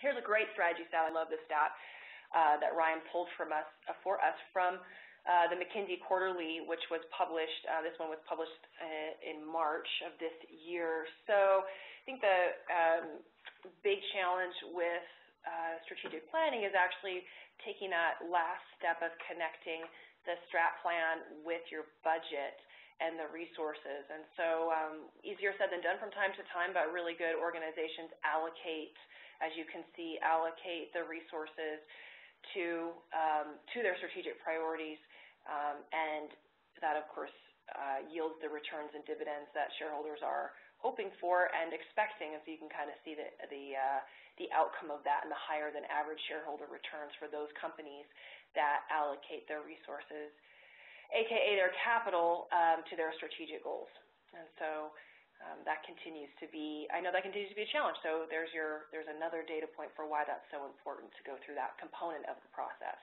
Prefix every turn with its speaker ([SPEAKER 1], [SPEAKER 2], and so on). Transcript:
[SPEAKER 1] Here's a great strategy stat. I love this stat uh, that Ryan pulled from us uh, for us from uh, the McKinsey Quarterly, which was published. Uh, this one was published uh, in March of this year. So I think the um, big challenge with uh, strategic planning is actually taking that last step of connecting the strat plan with your budget and the resources. And so um, easier said than done from time to time, but really good organizations allocate, as you can see, allocate the resources to, um, to their strategic priorities. Um, and that, of course, uh, yields the returns and dividends that shareholders are hoping for and expecting. And so you can kind of see the, the, uh, the outcome of that and the higher than average shareholder returns for those companies that allocate their resources aka their capital, um, to their strategic goals. And so um, that continues to be, I know that continues to be a challenge. So there's your, there's another data point for why that's so important to go through that component of the process.